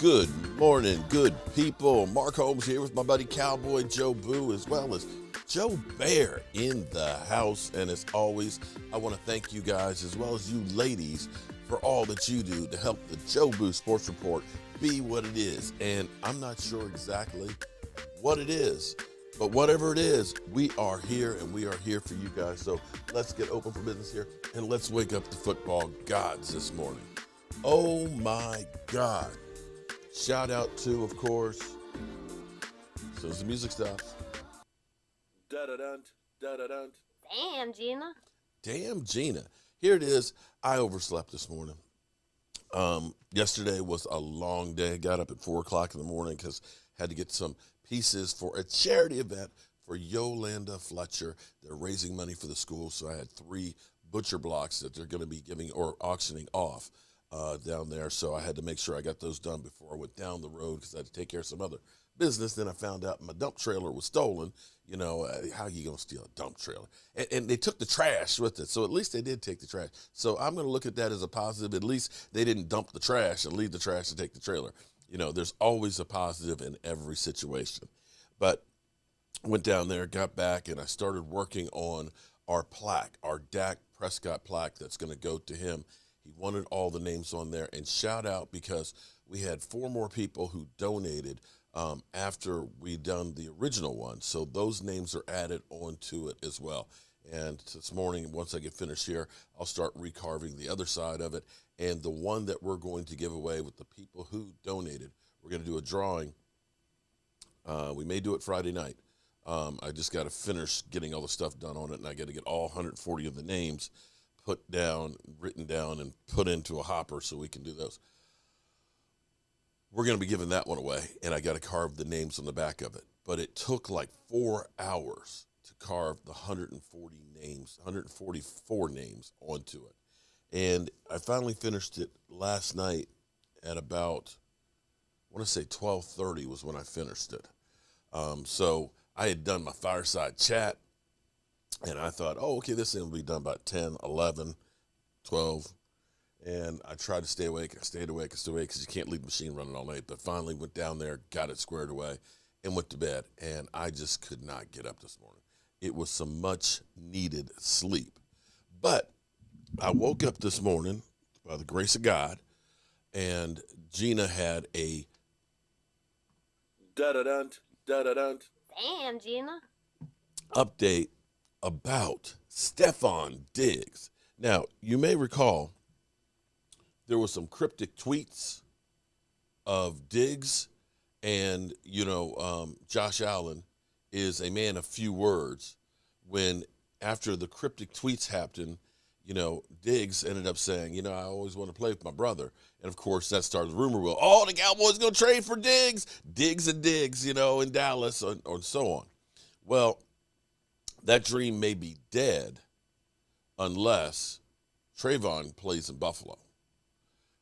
Good morning, good people. Mark Holmes here with my buddy Cowboy Joe Boo, as well as Joe Bear in the house. And as always, I want to thank you guys, as well as you ladies, for all that you do to help the Joe Boo Sports Report be what it is. And I'm not sure exactly what it is, but whatever it is, we are here and we are here for you guys. So let's get open for business here and let's wake up the football gods this morning. Oh my God. Shout out to, of course, so the music stops. Da da dun, da da dun. Damn, Gina. Damn, Gina. Here it is. I overslept this morning. Um, yesterday was a long day. Got up at four o'clock in the morning because had to get some pieces for a charity event for Yolanda Fletcher. They're raising money for the school, so I had three butcher blocks that they're going to be giving or auctioning off uh, down there. So I had to make sure I got those done before I went down the road because I had to take care of some other business. Then I found out my dump trailer was stolen. You know, uh, how you gonna steal a dump trailer? And, and, they took the trash with it. So at least they did take the trash. So I'm gonna look at that as a positive. At least they didn't dump the trash and leave the trash to take the trailer. You know, there's always a positive in every situation. But went down there, got back, and I started working on our plaque, our Dak Prescott plaque that's going to go to him he wanted all the names on there. And shout out because we had four more people who donated um, after we done the original one. So those names are added onto it as well. And this morning, once I get finished here, I'll start recarving the other side of it. And the one that we're going to give away with the people who donated, we're going to do a drawing. Uh, we may do it Friday night. Um, I just got to finish getting all the stuff done on it, and I got to get all 140 of the names put down, written down, and put into a hopper so we can do those. We're going to be giving that one away, and I got to carve the names on the back of it. But it took like four hours to carve the 140 names, 144 names onto it. And I finally finished it last night at about, I want to say 12:30 was when I finished it. Um, so I had done my fireside chat and I thought, oh, okay, this thing will be done about 10, 11, 12. And I tried to stay awake. I stayed awake. I stayed awake because you can't leave the machine running all night. But finally went down there, got it squared away, and went to bed. And I just could not get up this morning. It was some much needed sleep. But I woke up this morning by the grace of God, and Gina had a da da dun da da dun. Damn, Gina. Update about Stefon Diggs. Now, you may recall there were some cryptic tweets of Diggs, and, you know, um, Josh Allen is a man of few words. When after the cryptic tweets happened, you know, Diggs ended up saying, you know, I always want to play with my brother. And of course, that started the rumor will, oh, the Cowboys going to trade for Diggs, Diggs and Diggs, you know, in Dallas, and, and so on. Well, that dream may be dead unless Trevon plays in Buffalo.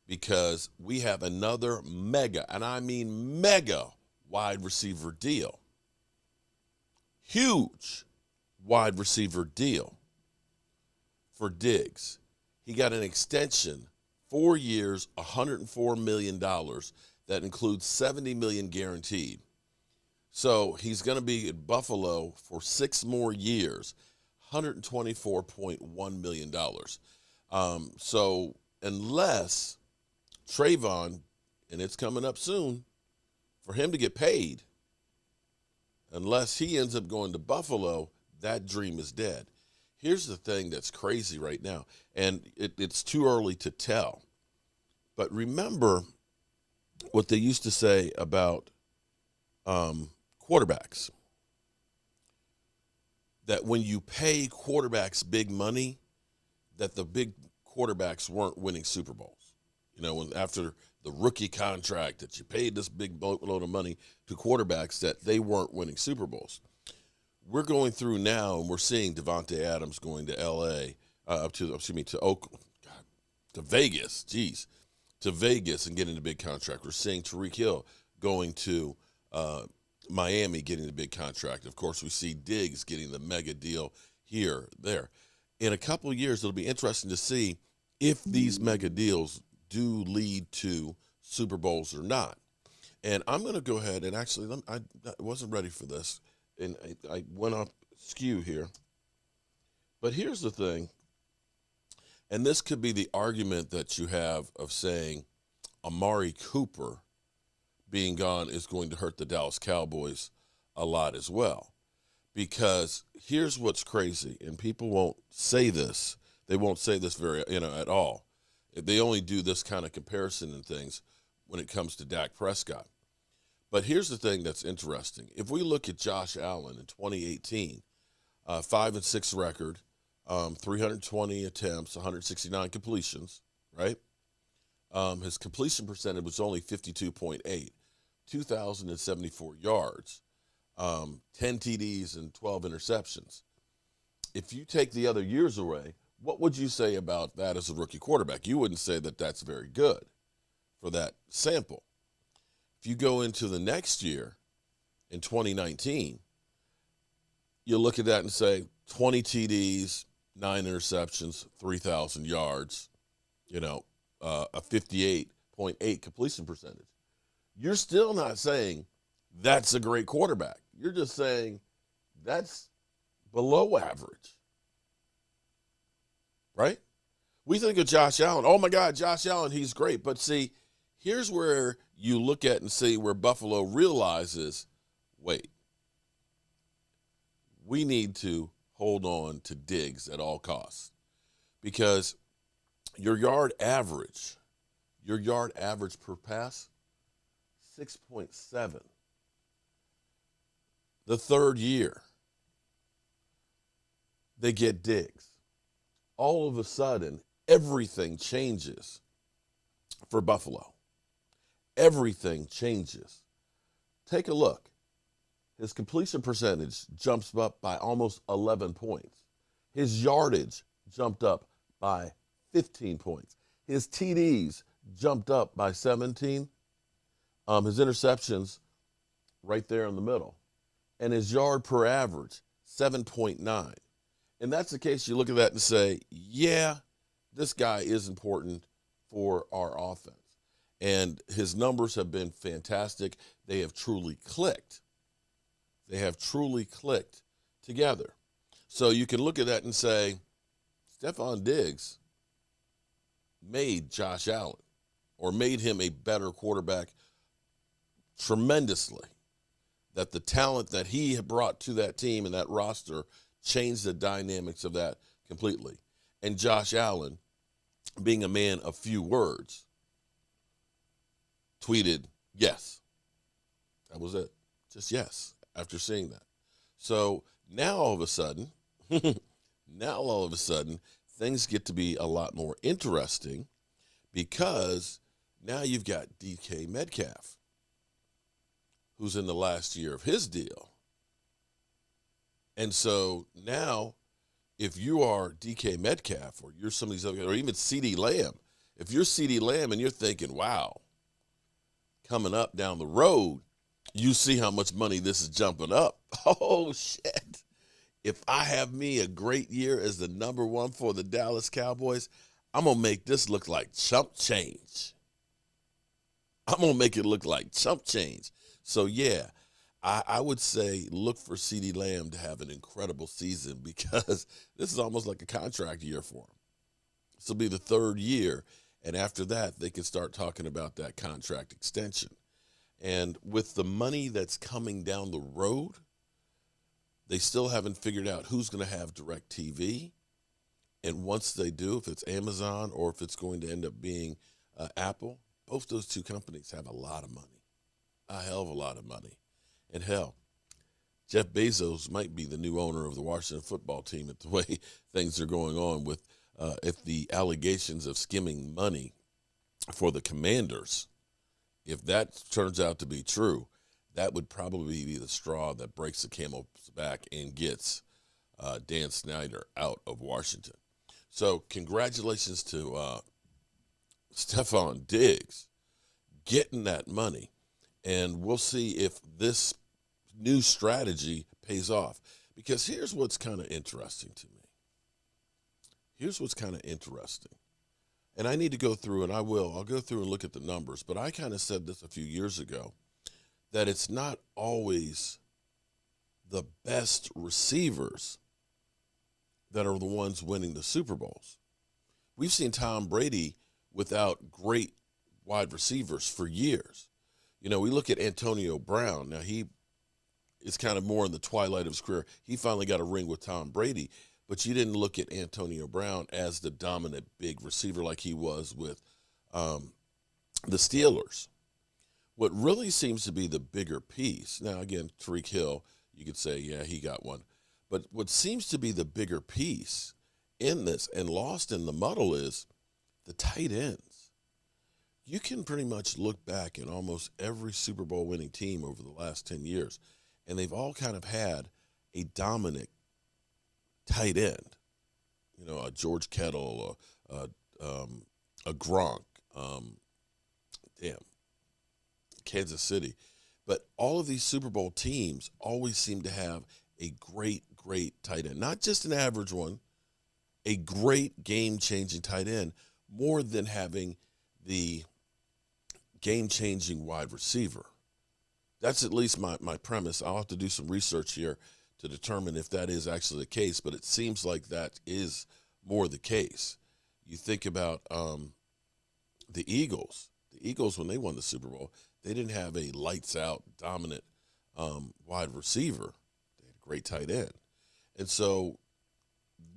Because we have another mega, and I mean mega, wide receiver deal. Huge wide receiver deal for Diggs. He got an extension, four years, $104 million, that includes 70 million guaranteed. So he's going to be at Buffalo for six more years, $124.1 million. Um, so unless Trevon, and it's coming up soon, for him to get paid, unless he ends up going to Buffalo, that dream is dead. Here's the thing that's crazy right now, and it, it's too early to tell. But remember what they used to say about um, quarterbacks that when you pay quarterbacks big money, that the big quarterbacks weren't winning Super Bowls. You know, when after the rookie contract that you paid this big boatload of money to quarterbacks that they weren't winning Super Bowls. We're going through now, and we're seeing Davante Adams going to L.A. Uh, to excuse me to Oakland, God, to Vegas. Jeez, to Vegas and getting a big contract. We're seeing Tyreek Hill going to uh, Miami getting the big contract. Of course, we see Diggs getting the mega deal here, there. In a couple years, it'll be interesting to see if these mega deals do lead to Super Bowls or not. And I'm going to go ahead and actually, I, wasn't ready for this, and I, I went up skew here. But here's the thing, and this could be the argument that you have of saying Amari Cooper being gone is going to hurt the Dallas Cowboys a lot as well. Because here's what's crazy, and people won't say this. They won't say this very, you know, at all. They only do this kind of comparison and things when it comes to Dak Prescott. But here's the thing that's interesting. If we look at Josh Allen in 2018, uh, five and six record, um, 320 attempts, 169 completions, right? Um, his completion percentage was only 52.8, 2,074 yards, um, 10 TDs, and 12 interceptions. If you take the other years away, what would you say about that as a rookie quarterback? You wouldn't say that that's very good for that sample. If you go into the next year in 2019, you look at that and say 20 TDs, nine interceptions, 3,000 yards, you know, uh, a 58.8 completion percentage. You're still not saying that's a great quarterback. You're just saying that's below average. Right? We think of Josh Allen. Oh my God, Josh Allen, he's great. But see, here's where you look at and see where Buffalo realizes wait, we need to hold on to Diggs at all costs because your yard average, your yard average per pass, 6.7. The third year, they get Diggs All of a sudden, everything changes for Buffalo. Everything changes. Take a look. His completion percentage jumps up by almost 11 points. His yardage jumped up by 15 points. His TDs jumped up by 17. Um, his interceptions right there in the middle. And his yard per average, 7.9. And that's the case you look at that and say, yeah, this guy is important for our offense. And his numbers have been fantastic. They have truly clicked. They have truly clicked together. So you can look at that and say, Stefon Diggs made Josh Allen or made him a better quarterback tremendously. That the talent that he had brought to that team and that roster changed the dynamics of that completely. And Josh Allen, being a man of few words, tweeted, yes. That was it. Just yes, after seeing that. So now all of a sudden, now all of a sudden, things get to be a lot more interesting because now you've got DK Metcalf, who's in the last year of his deal. And so now, if you are DK Metcalf or you're some of these other, or even CeeDee Lamb, if you're CeeDee Lamb and you're thinking, wow, coming up down the road, you see how much money this is jumping up. Oh, shit if I have me a great year as the number one for the Dallas Cowboys, I'm going to make this look like chump change. I'm going to make it look like chump change. So, yeah, I, I would say look for CeeDee Lamb to have an incredible season because this is almost like a contract year for him. This will be the third year. And after that, they can start talking about that contract extension. And with the money that's coming down the road, they still haven't figured out who's going to have DirecTV. And once they do, if it's Amazon or if it's going to end up being uh, Apple, both those two companies have a lot of money, a hell of a lot of money. And hell, Jeff Bezos might be the new owner of the Washington football team at the way things are going on with uh, if the allegations of skimming money for the commanders, if that turns out to be true, that would probably be the straw that breaks the camel's back and gets uh, Dan Snyder out of Washington. So, congratulations to uh, Stefon Diggs getting that money. And we'll see if this new strategy pays off. Because here's what's kind of interesting to me. Here's what's kind of interesting. And I need to go through, and I will. I'll go through and look at the numbers. But I kind of said this a few years ago that it's not always the best receivers that are the ones winning the Super Bowls. We've seen Tom Brady without great wide receivers for years. You know, we look at Antonio Brown. Now, he is kind of more in the twilight of his career. He finally got a ring with Tom Brady, but you didn't look at Antonio Brown as the dominant big receiver like he was with um, the Steelers. What really seems to be the bigger piece, now again, Tyreek Hill, you could say, yeah, he got one. But what seems to be the bigger piece in this and lost in the muddle is the tight ends. You can pretty much look back at almost every Super Bowl winning team over the last 10 years, and they've all kind of had a dominant tight end. You know, a George Kittle, a, a, um, a Gronk, um, damn, Kansas City. But all of these Super Bowl teams always seem to have a great, great tight end. Not just an average one, a great game changing tight end more than having the game changing wide receiver. That's at least my, my premise. I'll have to do some research here to determine if that is actually the case, but it seems like that is more the case. You think about um, the Eagles. The Eagles, when they won the Super Bowl, they didn't have a lights out, dominant um, wide receiver. They had a great tight end. And so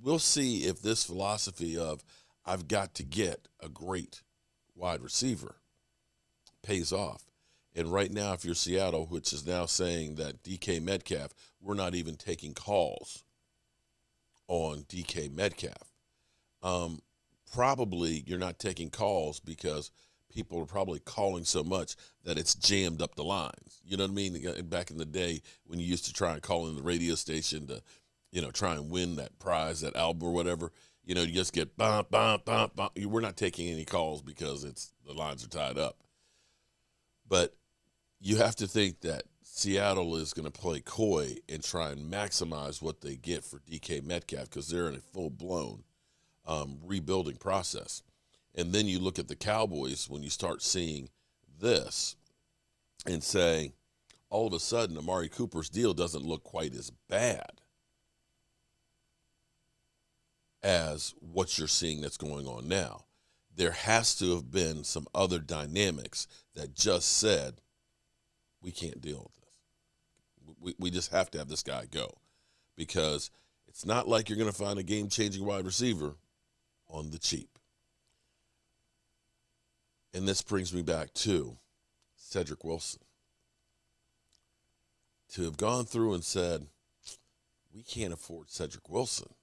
we'll see if this philosophy of I've got to get a great wide receiver pays off. And right now, if you're Seattle, which is now saying that DK Metcalf, we're not even taking calls on DK Metcalf. Um, probably you're not taking calls because people are probably calling so much that it's jammed up the lines. You know what I mean? Back in the day when you used to try and call in the radio station to, you know, try and win that prize, that album or whatever, you know, you just get bump, bump, bump, bump. We're not taking any calls because it's the lines are tied up. But you have to think that Seattle is going to play coy and try and maximize what they get for DK Metcalf because they're in a full blown um, rebuilding process. And then you look at the Cowboys when you start seeing this and say, all of a sudden, Amari Cooper's deal doesn't look quite as bad as what you're seeing that's going on now. There has to have been some other dynamics that just said, we can't deal with this. We, we just have to have this guy go because it's not like you're going to find a game changing wide receiver on the cheap. And this brings me back to Cedric Wilson. To have gone through and said, we can't afford Cedric Wilson.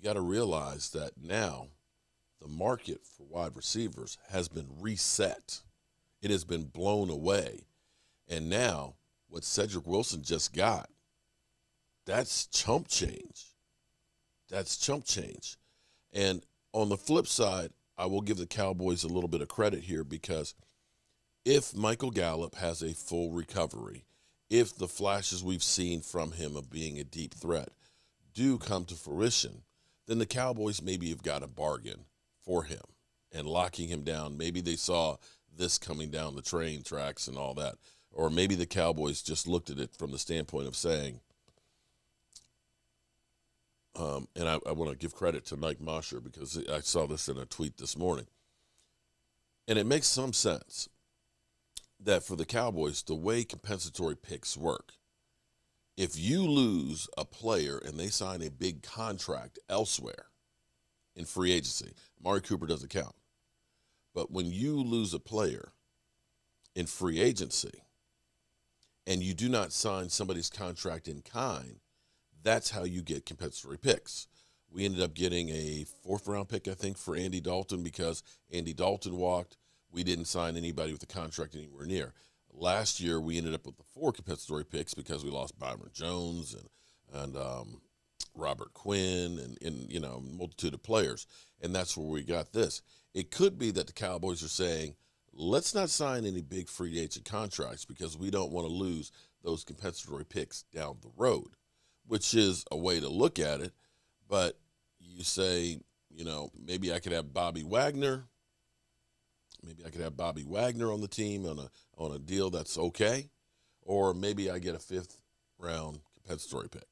You got to realize that now the market for wide receivers has been reset. It has been blown away. And now what Cedric Wilson just got, that's chump change. That's chump change. And on the flip side, I will give the Cowboys a little bit of credit here because if Michael Gallup has a full recovery, if the flashes we've seen from him of being a deep threat do come to fruition, then the Cowboys maybe have got a bargain for him and locking him down. Maybe they saw this coming down the train tracks and all that. Or maybe the Cowboys just looked at it from the standpoint of saying, um, and I, I want to give credit to Mike Mosher because I saw this in a tweet this morning. And it makes some sense that for the Cowboys, the way compensatory picks work, if you lose a player and they sign a big contract elsewhere in free agency, Mari Cooper doesn't count. But when you lose a player in free agency and you do not sign somebody's contract in kind, that's how you get compensatory picks. We ended up getting a fourth round pick, I think, for Andy Dalton because Andy Dalton walked. We didn't sign anybody with a contract anywhere near. Last year, we ended up with the four compensatory picks because we lost Byron Jones and and um, Robert Quinn and, and you know multitude of players, and that's where we got this. It could be that the Cowboys are saying, let's not sign any big free agent contracts because we don't want to lose those compensatory picks down the road which is a way to look at it. But you say, you know, maybe I could have Bobby Wagner. Maybe I could have Bobby Wagner on the team on a on a deal that's okay, or maybe I get a fifth round compensatory pick.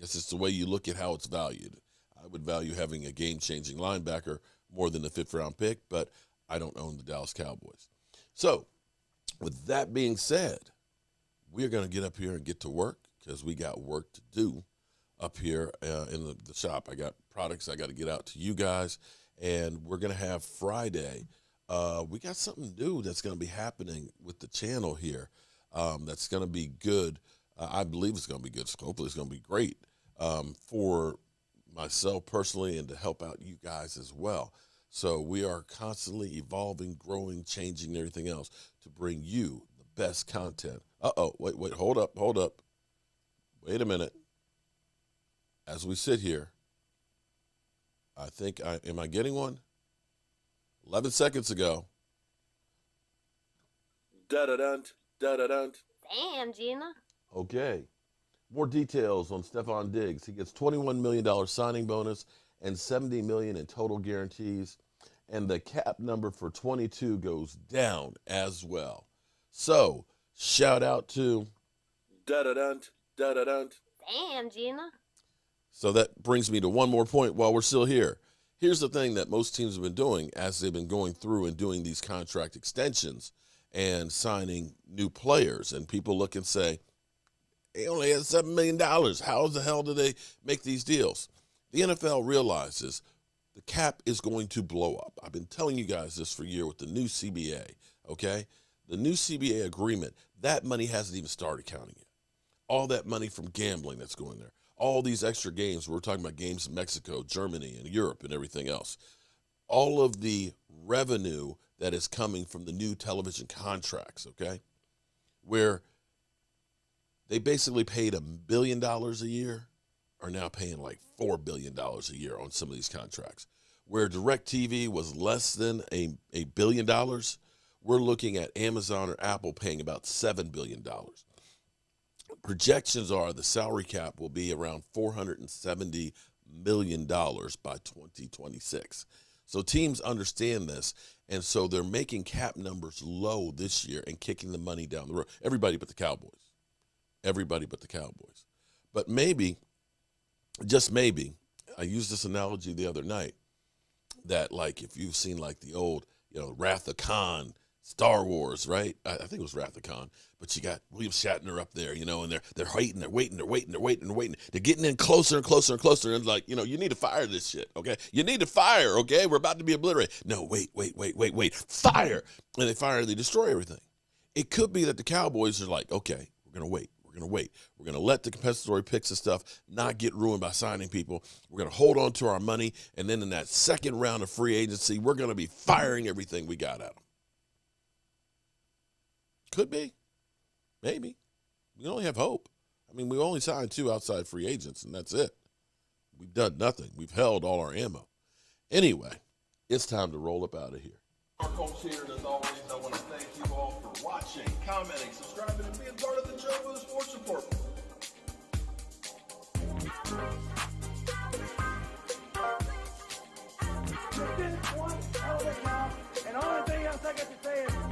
Guess it's the way you look at how it's valued. I would value having a game changing linebacker more than a fifth round pick, but I don't own the Dallas Cowboys. So, with that being said, we're going to get up here and get to work because we got work to do up here uh, in the, the shop. I got products I got to get out to you guys, and we're going to have Friday. Uh, we got something new that's going to be happening with the channel here um, that's going to be good. Uh, I believe it's going to be good. Hopefully, it's going to be great um, for myself personally and to help out you guys as well. So we are constantly evolving, growing, changing, everything else to bring you the best content. Uh oh, wait, wait, hold up, hold up. Wait a minute. As we sit here, I think I am I getting one? 11 seconds ago. Da da dun, da da dun. Damn, Gina. Okay. More details on Stefon Diggs. He gets $21 million signing bonus and 70 million in total guarantees. And the cap number for 22 goes down as well. So, shout out to da da dun, da da dun. Damn, Gina. So that brings me to one more point while we're still here. Here's the thing that most teams have been doing as they've been going through and doing these contract extensions and signing new players. And people look and say, they only had $7 million. How the hell do they make these deals? The NFL realizes the cap is going to blow up. I've been telling you guys this for a year with the new CBA, okay? The new CBA agreement, that money hasn't even started counting yet. All that money from gambling that's going there all these extra games. We're talking about games in Mexico, Germany, and Europe, and everything else. All of the revenue that is coming from the new television contracts, okay, where they basically paid a billion dollars a year, are now paying like four billion dollars a year on some of these contracts. Where DirecTV was less than a, a billion dollars, we're looking at Amazon or Apple paying about seven billion dollars projections are the salary cap will be around 470 million dollars by 2026. So teams understand this and so they're making cap numbers low this year and kicking the money down the road. Everybody but the Cowboys. Everybody but the Cowboys. But maybe just maybe I used this analogy the other night that like if you've seen like the old, you know, Wrath of Khan Star Wars, right? I, I think it was Wrath of Khan, but you got William Shatner up there, you know, and they're they're waiting, they're waiting, they're waiting, they're waiting, they're waiting. They're getting in closer and closer and closer, and like, you know, you need to fire this shit, okay? You need to fire, okay? We're about to be obliterated. No, wait, wait, wait, wait, wait, fire! And they fire, and they destroy everything. It could be that the Cowboys are like, okay, we're gonna wait. We're going to wait. We're going to let the compensatory picks and stuff not get ruined by signing people. We're going to hold on to our money. And then in that second round of free agency, we're going to be firing everything we got them. Could be. Maybe. We only have hope. I mean, we only signed two outside free agents, and that's it. We've done nothing. We've held all our ammo. Anyway, it's time to roll up out of here. Our coach here, as always, I want to thank you all for watching, commenting, subscribing, and being part of the Joe Boo Sports Report. This one and the only thing else I got to say is.